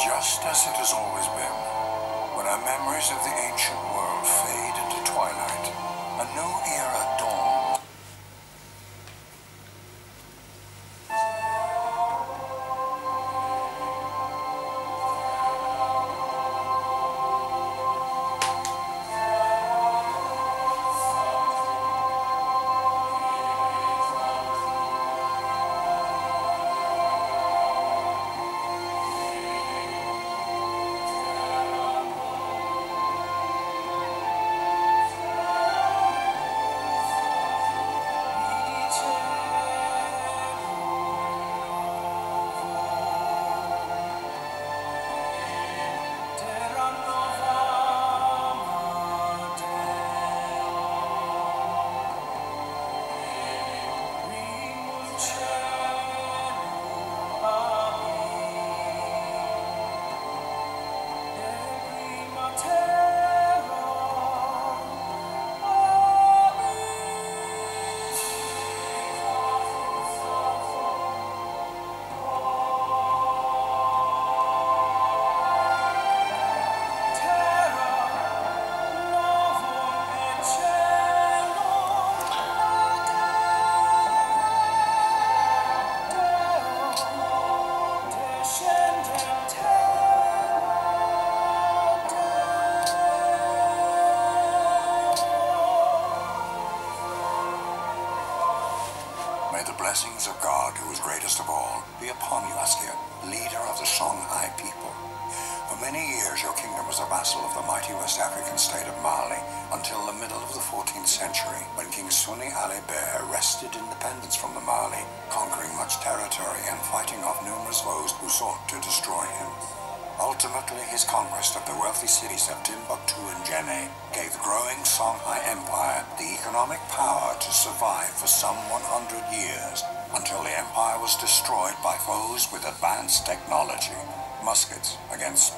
just as it has always been. When our memories of the ancient world fade May the blessings of God, who is greatest of all, be upon you, Askia, leader of the Songhai people. For many years your kingdom was a vassal of the mighty West African state of Mali until the middle of the 14th century when King Sunni Ali Ber wrested independence from the Mali, conquering much territory and fighting off numerous foes who sought to destroy him. Ultimately, his conquest of the wealthy cities of Timbuktu and Jenne gave the growing Songhai Empire the economic power to survive for some 100 years until the empire was destroyed by foes with advanced technology, muskets against